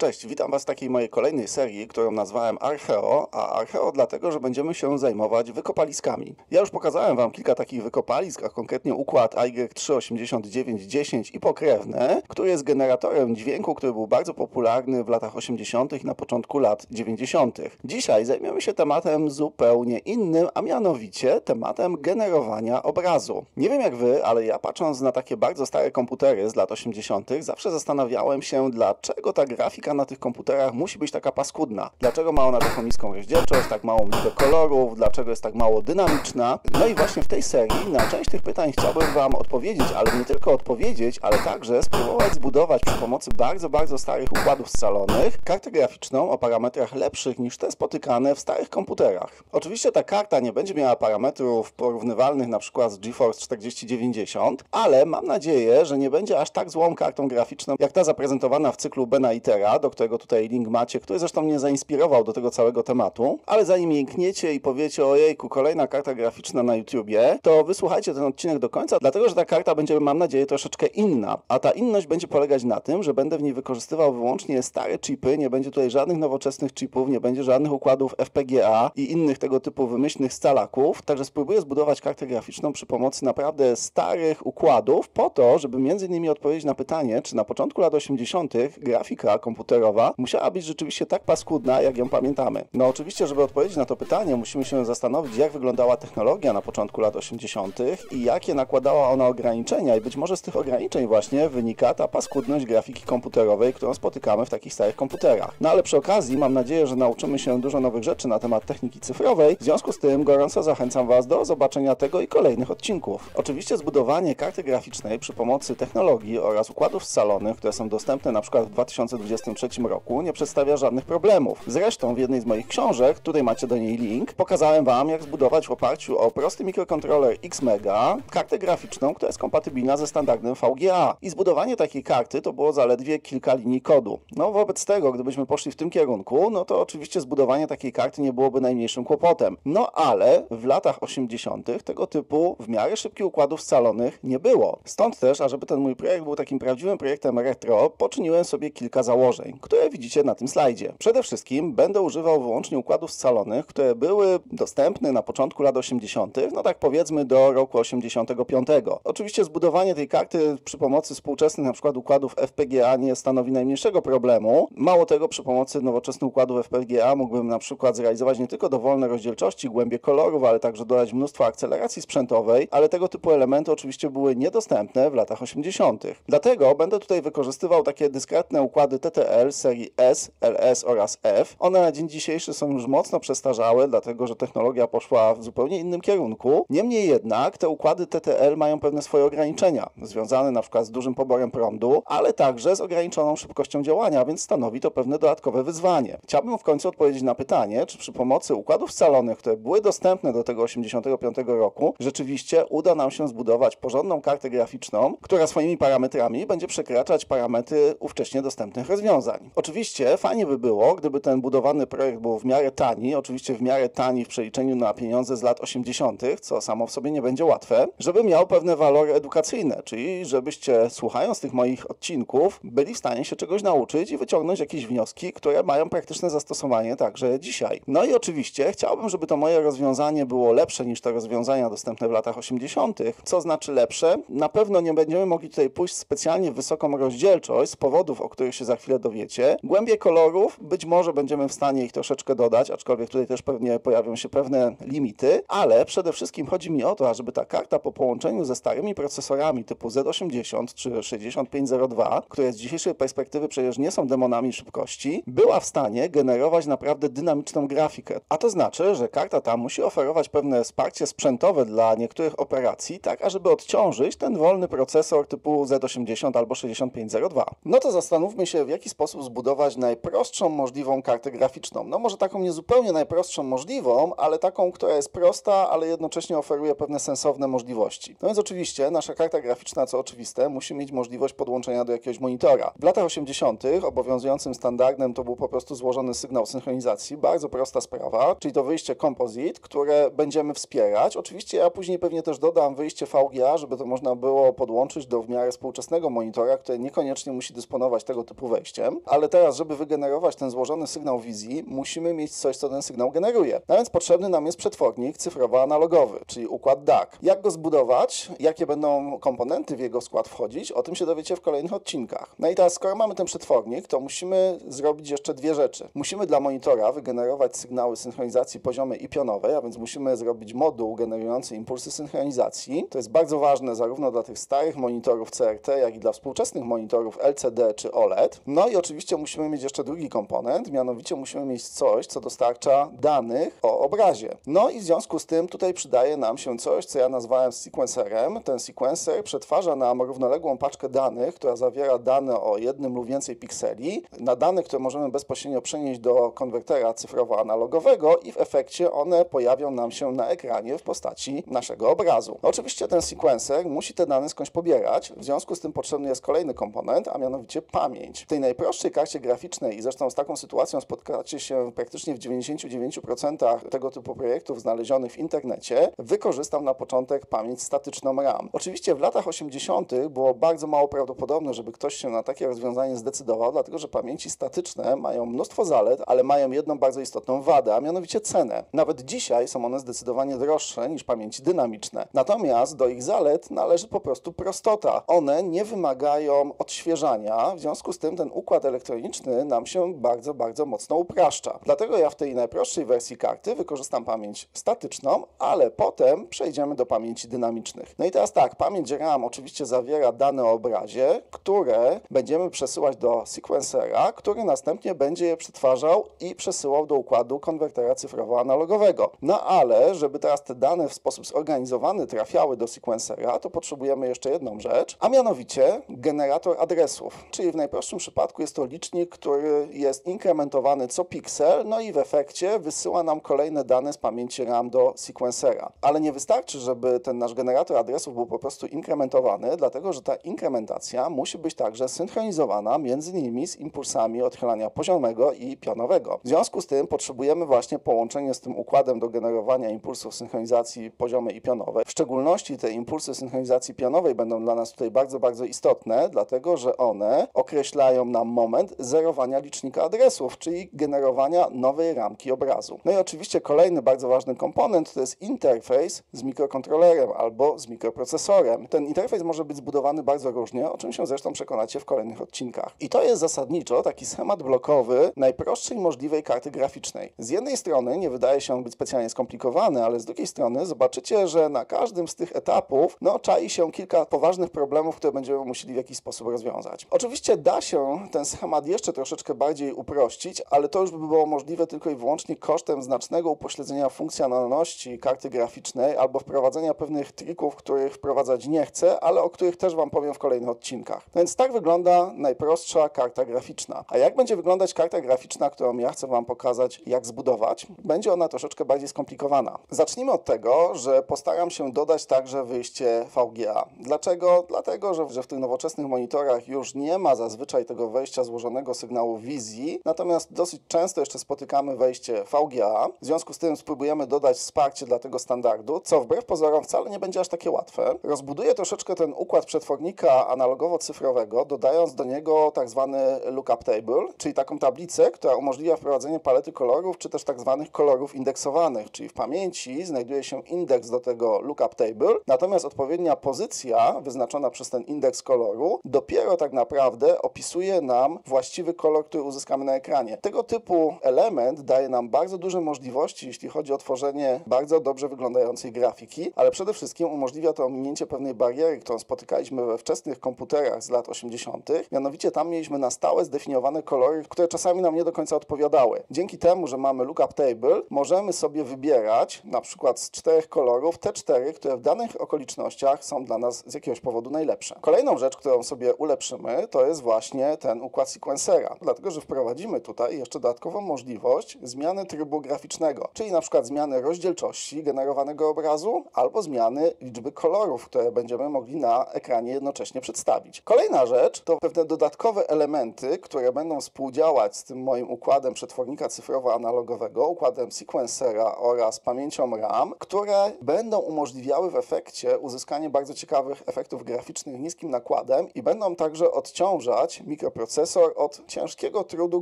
Cześć, witam Was w takiej mojej kolejnej serii, którą nazwałem Archeo, a Archeo dlatego, że będziemy się zajmować wykopaliskami. Ja już pokazałem Wam kilka takich wykopalisk, a konkretnie układ AY38910 i pokrewne, który jest generatorem dźwięku, który był bardzo popularny w latach 80. i na początku lat 90. Dzisiaj zajmiemy się tematem zupełnie innym, a mianowicie tematem generowania obrazu. Nie wiem jak Wy, ale ja patrząc na takie bardzo stare komputery z lat 80., zawsze zastanawiałem się, dlaczego ta grafika grafika na tych komputerach musi być taka paskudna. Dlaczego ma ona taką niską rozdzielczość, tak małą liczbę kolorów, dlaczego jest tak mało dynamiczna? No i właśnie w tej serii na część tych pytań chciałbym Wam odpowiedzieć, ale nie tylko odpowiedzieć, ale także spróbować zbudować przy pomocy bardzo, bardzo starych układów scalonych kartę graficzną o parametrach lepszych niż te spotykane w starych komputerach. Oczywiście ta karta nie będzie miała parametrów porównywalnych na przykład z GeForce 4090, ale mam nadzieję, że nie będzie aż tak złą kartą graficzną jak ta zaprezentowana w cyklu Bena Itera, do którego tutaj link macie, który zresztą mnie zainspirował do tego całego tematu. Ale zanim jękniecie i powiecie ojejku, kolejna karta graficzna na YouTubie, to wysłuchajcie ten odcinek do końca, dlatego że ta karta będzie, mam nadzieję, troszeczkę inna. A ta inność będzie polegać na tym, że będę w niej wykorzystywał wyłącznie stare chipy, nie będzie tutaj żadnych nowoczesnych chipów, nie będzie żadnych układów FPGA i innych tego typu wymyślnych scalaków. Także spróbuję zbudować kartę graficzną przy pomocy naprawdę starych układów, po to, żeby między innymi odpowiedzieć na pytanie, czy na początku lat 80. grafika komputerowa komputerowa musiała być rzeczywiście tak paskudna, jak ją pamiętamy. No oczywiście, żeby odpowiedzieć na to pytanie, musimy się zastanowić, jak wyglądała technologia na początku lat 80. i jakie nakładała ona ograniczenia i być może z tych ograniczeń właśnie wynika ta paskudność grafiki komputerowej, którą spotykamy w takich starych komputerach. No ale przy okazji mam nadzieję, że nauczymy się dużo nowych rzeczy na temat techniki cyfrowej, w związku z tym gorąco zachęcam Was do zobaczenia tego i kolejnych odcinków. Oczywiście zbudowanie karty graficznej przy pomocy technologii oraz układów scalonych, które są dostępne na przykład w 2023 2023 roku nie przedstawia żadnych problemów. Zresztą w jednej z moich książek, tutaj macie do niej link, pokazałem Wam, jak zbudować w oparciu o prosty mikrokontroler Xmega kartę graficzną, która jest kompatybilna ze standardem VGA. I zbudowanie takiej karty to było zaledwie kilka linii kodu. No wobec tego, gdybyśmy poszli w tym kierunku, no to oczywiście zbudowanie takiej karty nie byłoby najmniejszym kłopotem. No ale w latach 80. tego typu w miarę szybkich układów scalonych nie było. Stąd też, ażeby ten mój projekt był takim prawdziwym projektem retro, poczyniłem sobie kilka założeń które widzicie na tym slajdzie. Przede wszystkim będę używał wyłącznie układów scalonych, które były dostępne na początku lat 80., no tak powiedzmy do roku 85. Oczywiście zbudowanie tej karty przy pomocy współczesnych na przykład układów FPGA nie stanowi najmniejszego problemu. Mało tego, przy pomocy nowoczesnych układów FPGA mógłbym na przykład zrealizować nie tylko dowolne rozdzielczości, głębie kolorów, ale także dodać mnóstwo akceleracji sprzętowej, ale tego typu elementy oczywiście były niedostępne w latach 80. Dlatego będę tutaj wykorzystywał takie dyskretne układy TTL, TTL serii S, LS oraz F. One na dzień dzisiejszy są już mocno przestarzałe, dlatego że technologia poszła w zupełnie innym kierunku. Niemniej jednak te układy TTL mają pewne swoje ograniczenia, związane na przykład z dużym poborem prądu, ale także z ograniczoną szybkością działania, więc stanowi to pewne dodatkowe wyzwanie. Chciałbym w końcu odpowiedzieć na pytanie, czy przy pomocy układów scalonych, które były dostępne do tego 85 roku, rzeczywiście uda nam się zbudować porządną kartę graficzną, która swoimi parametrami będzie przekraczać parametry ówcześnie dostępnych rozwiązań rozwiązań. Oczywiście fajnie by było, gdyby ten budowany projekt był w miarę tani, oczywiście w miarę tani w przeliczeniu na pieniądze z lat 80., co samo w sobie nie będzie łatwe, żeby miał pewne walory edukacyjne, czyli żebyście słuchając tych moich odcinków byli w stanie się czegoś nauczyć i wyciągnąć jakieś wnioski, które mają praktyczne zastosowanie także dzisiaj. No i oczywiście chciałbym, żeby to moje rozwiązanie było lepsze niż te rozwiązania dostępne w latach 80. Co znaczy lepsze? Na pewno nie będziemy mogli tutaj pójść specjalnie w wysoką rozdzielczość z powodów, o których się za chwilę dowiemy wiecie. Głębie kolorów, być może będziemy w stanie ich troszeczkę dodać, aczkolwiek tutaj też pewnie pojawią się pewne limity, ale przede wszystkim chodzi mi o to, żeby ta karta po połączeniu ze starymi procesorami typu Z80 czy 6502, które z dzisiejszej perspektywy przecież nie są demonami szybkości, była w stanie generować naprawdę dynamiczną grafikę. A to znaczy, że karta ta musi oferować pewne wsparcie sprzętowe dla niektórych operacji, tak ażeby odciążyć ten wolny procesor typu Z80 albo 6502. No to zastanówmy się, w jaki sposób sposób zbudować najprostszą możliwą kartę graficzną. No może taką niezupełnie najprostszą możliwą, ale taką, która jest prosta, ale jednocześnie oferuje pewne sensowne możliwości. No więc oczywiście nasza karta graficzna, co oczywiste, musi mieć możliwość podłączenia do jakiegoś monitora. W latach 80. obowiązującym standardem to był po prostu złożony sygnał synchronizacji, bardzo prosta sprawa, czyli to wyjście Composite, które będziemy wspierać. Oczywiście ja później pewnie też dodam wyjście VGA, żeby to można było podłączyć do w miarę współczesnego monitora, który niekoniecznie musi dysponować tego typu wejściem. Ale teraz, żeby wygenerować ten złożony sygnał wizji, musimy mieć coś, co ten sygnał generuje. No więc potrzebny nam jest przetwornik cyfrowo-analogowy, czyli układ DAC. Jak go zbudować, jakie będą komponenty w jego skład wchodzić, o tym się dowiecie w kolejnych odcinkach. No i teraz, skoro mamy ten przetwornik, to musimy zrobić jeszcze dwie rzeczy. Musimy dla monitora wygenerować sygnały synchronizacji poziomej i pionowej, a więc musimy zrobić moduł generujący impulsy synchronizacji. To jest bardzo ważne zarówno dla tych starych monitorów CRT, jak i dla współczesnych monitorów LCD czy OLED. No i oczywiście musimy mieć jeszcze drugi komponent, mianowicie musimy mieć coś, co dostarcza danych o obrazie. No i w związku z tym tutaj przydaje nam się coś, co ja nazwałem sequencerem. Ten sequencer przetwarza nam równoległą paczkę danych, która zawiera dane o jednym lub więcej pikseli, na dane, które możemy bezpośrednio przenieść do konwertera cyfrowo-analogowego i w efekcie one pojawią nam się na ekranie w postaci naszego obrazu. Oczywiście ten sequencer musi te dane skądś pobierać, w związku z tym potrzebny jest kolejny komponent, a mianowicie pamięć. W tej najprostszej karcie graficznej i zresztą z taką sytuacją spotkacie się praktycznie w 99% tego typu projektów znalezionych w internecie, wykorzystam na początek pamięć statyczną RAM. Oczywiście w latach 80. było bardzo mało prawdopodobne, żeby ktoś się na takie rozwiązanie zdecydował, dlatego że pamięci statyczne mają mnóstwo zalet, ale mają jedną bardzo istotną wadę, a mianowicie cenę. Nawet dzisiaj są one zdecydowanie droższe niż pamięci dynamiczne. Natomiast do ich zalet należy po prostu prostota. One nie wymagają odświeżania, w związku z tym ten układ elektroniczny nam się bardzo, bardzo mocno upraszcza. Dlatego ja w tej najprostszej wersji karty wykorzystam pamięć statyczną, ale potem przejdziemy do pamięci dynamicznych. No i teraz tak, pamięć RAM oczywiście zawiera dane o obrazie, które będziemy przesyłać do sequencera, który następnie będzie je przetwarzał i przesyłał do układu konwertera cyfrowo-analogowego. No ale, żeby teraz te dane w sposób zorganizowany trafiały do sequencera, to potrzebujemy jeszcze jedną rzecz, a mianowicie generator adresów. Czyli w najprostszym przypadku jest to licznik, który jest inkrementowany co piksel, no i w efekcie wysyła nam kolejne dane z pamięci RAM do sequencera. Ale nie wystarczy, żeby ten nasz generator adresów był po prostu inkrementowany, dlatego że ta inkrementacja musi być także synchronizowana między innymi z impulsami odchylania poziomego i pionowego. W związku z tym potrzebujemy właśnie połączenie z tym układem do generowania impulsów synchronizacji poziomej i pionowej. W szczególności te impulsy synchronizacji pionowej będą dla nas tutaj bardzo, bardzo istotne, dlatego że one określają nam moment zerowania licznika adresów, czyli generowania nowej ramki obrazu. No i oczywiście kolejny bardzo ważny komponent to jest interfejs z mikrokontrolerem albo z mikroprocesorem. Ten interfejs może być zbudowany bardzo różnie, o czym się zresztą przekonacie w kolejnych odcinkach. I to jest zasadniczo taki schemat blokowy najprostszej możliwej karty graficznej. Z jednej strony nie wydaje się on być specjalnie skomplikowany, ale z drugiej strony zobaczycie, że na każdym z tych etapów no, czai się kilka poważnych problemów, które będziemy musieli w jakiś sposób rozwiązać. Oczywiście da się ten schemat jeszcze troszeczkę bardziej uprościć, ale to już by było możliwe tylko i wyłącznie kosztem znacznego upośledzenia funkcjonalności karty graficznej albo wprowadzenia pewnych trików, których wprowadzać nie chcę, ale o których też Wam powiem w kolejnych odcinkach. No więc tak wygląda najprostsza karta graficzna. A jak będzie wyglądać karta graficzna, którą ja chcę Wam pokazać, jak zbudować? Będzie ona troszeczkę bardziej skomplikowana. Zacznijmy od tego, że postaram się dodać także wyjście VGA. Dlaczego? Dlatego, że w tych nowoczesnych monitorach już nie ma zazwyczaj tego wejścia złożonego sygnału wizji, natomiast dosyć często jeszcze spotykamy wejście VGA. W związku z tym spróbujemy dodać wsparcie dla tego standardu, co wbrew pozorom wcale nie będzie aż takie łatwe. Rozbuduję troszeczkę ten układ przetwornika analogowo-cyfrowego, dodając do niego tak zwany lookup table, czyli taką tablicę, która umożliwia wprowadzenie palety kolorów, czy też tak zwanych kolorów indeksowanych, czyli w pamięci znajduje się indeks do tego lookup table, natomiast odpowiednia pozycja wyznaczona przez ten indeks koloru dopiero tak naprawdę opisuje nam właściwy kolor, który uzyskamy na ekranie. Tego typu element daje nam bardzo duże możliwości, jeśli chodzi o tworzenie bardzo dobrze wyglądającej grafiki, ale przede wszystkim umożliwia to ominięcie pewnej bariery, którą spotykaliśmy we wczesnych komputerach z lat 80. Mianowicie tam mieliśmy na stałe zdefiniowane kolory, które czasami nam nie do końca odpowiadały. Dzięki temu, że mamy lookup table, możemy sobie wybierać na przykład z czterech kolorów te cztery, które w danych okolicznościach są dla nas z jakiegoś powodu najlepsze. Kolejną rzecz, którą sobie ulepszymy, to jest właśnie ten układ sequencera, dlatego że wprowadzimy tutaj jeszcze dodatkową możliwość zmiany trybu graficznego, czyli na przykład zmiany rozdzielczości generowanego obrazu albo zmiany liczby kolorów, które będziemy mogli na ekranie jednocześnie przedstawić. Kolejna rzecz to pewne dodatkowe elementy, które będą współdziałać z tym moim układem przetwornika cyfrowo-analogowego, układem sequencera oraz pamięcią RAM, które będą umożliwiały w efekcie uzyskanie bardzo ciekawych efektów graficznych niskim nakładem i będą także odciążać mikroprocesory procesor od ciężkiego trudu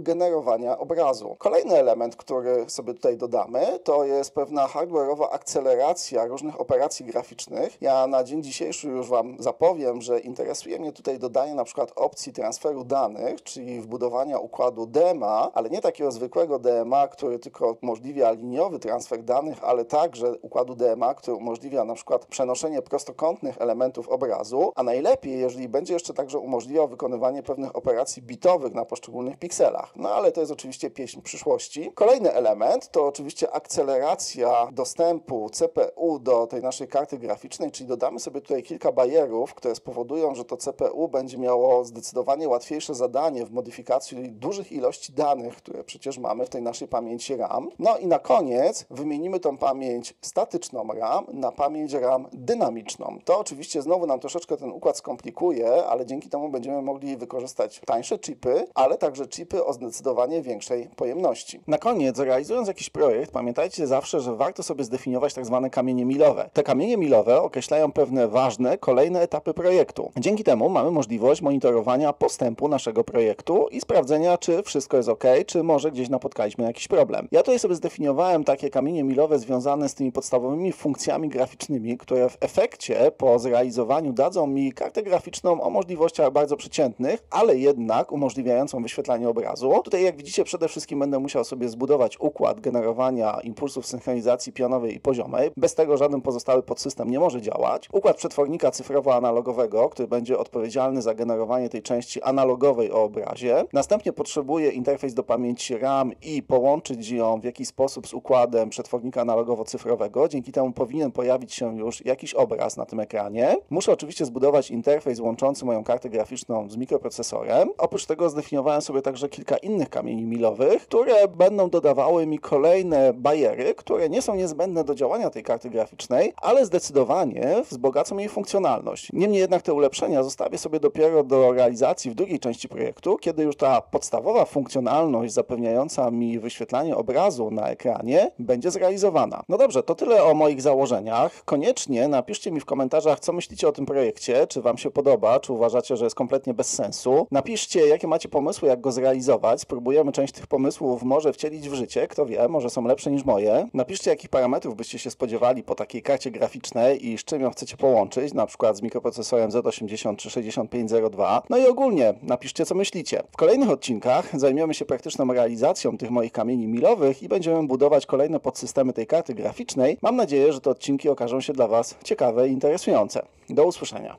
generowania obrazu. Kolejny element, który sobie tutaj dodamy, to jest pewna hardware'owa akceleracja różnych operacji graficznych. Ja na dzień dzisiejszy już Wam zapowiem, że interesuje mnie tutaj dodanie na przykład opcji transferu danych, czyli wbudowania układu DMA, ale nie takiego zwykłego DMA, który tylko umożliwia liniowy transfer danych, ale także układu DMA, który umożliwia na przykład przenoszenie prostokątnych elementów obrazu, a najlepiej, jeżeli będzie jeszcze także umożliwiał wykonywanie pewnych operacji bitowych na poszczególnych pikselach. No ale to jest oczywiście pieśń przyszłości. Kolejny element to oczywiście akceleracja dostępu CPU do tej naszej karty graficznej, czyli dodamy sobie tutaj kilka bajerów, które spowodują, że to CPU będzie miało zdecydowanie łatwiejsze zadanie w modyfikacji dużych ilości danych, które przecież mamy w tej naszej pamięci RAM. No i na koniec wymienimy tą pamięć statyczną RAM na pamięć RAM dynamiczną. To oczywiście znowu nam troszeczkę ten układ skomplikuje, ale dzięki temu będziemy mogli wykorzystać tańsze chipy, ale także chipy o zdecydowanie większej pojemności. Na koniec, realizując jakiś projekt, pamiętajcie zawsze, że warto sobie zdefiniować tak zwane kamienie milowe. Te kamienie milowe określają pewne ważne, kolejne etapy projektu. Dzięki temu mamy możliwość monitorowania postępu naszego projektu i sprawdzenia, czy wszystko jest ok, czy może gdzieś napotkaliśmy jakiś problem. Ja tutaj sobie zdefiniowałem takie kamienie milowe związane z tymi podstawowymi funkcjami graficznymi, które w efekcie po zrealizowaniu dadzą mi kartę graficzną o możliwościach bardzo przeciętnych, ale jednak umożliwiającą wyświetlanie obrazu. Tutaj jak widzicie przede wszystkim będę musiał sobie zbudować układ generowania impulsów synchronizacji pionowej i poziomej. Bez tego żaden pozostały podsystem nie może działać. Układ przetwornika cyfrowo-analogowego, który będzie odpowiedzialny za generowanie tej części analogowej o obrazie. Następnie potrzebuję interfejs do pamięci RAM i połączyć ją w jakiś sposób z układem przetwornika analogowo-cyfrowego. Dzięki temu powinien pojawić się już jakiś obraz na tym ekranie. Muszę oczywiście zbudować interfejs łączący moją kartę graficzną z mikroprocesorem. Oprócz tego zdefiniowałem sobie także kilka innych kamieni milowych, które będą dodawały mi kolejne bariery, które nie są niezbędne do działania tej karty graficznej, ale zdecydowanie wzbogacą jej funkcjonalność. Niemniej jednak te ulepszenia zostawię sobie dopiero do realizacji w drugiej części projektu, kiedy już ta podstawowa funkcjonalność zapewniająca mi wyświetlanie obrazu na ekranie będzie zrealizowana. No dobrze, to tyle o moich założeniach. Koniecznie napiszcie mi w komentarzach, co myślicie o tym projekcie, czy Wam się podoba, czy uważacie, że jest kompletnie bez sensu. Napiszcie, jakie macie pomysły, jak go zrealizować. Spróbujemy część tych pomysłów może wcielić w życie, kto wie, może są lepsze niż moje. Napiszcie, jakich parametrów byście się spodziewali po takiej karcie graficznej i z czym ją chcecie połączyć, na przykład z mikroprocesorem Z80 czy 6502. No i ogólnie napiszcie, co myślicie. W kolejnych odcinkach zajmiemy się praktyczną realizacją tych moich kamieni milowych i będziemy budować kolejne podsystemy tej karty graficznej. Mam nadzieję, że te odcinki okażą się dla Was ciekawe i interesujące. Do usłyszenia.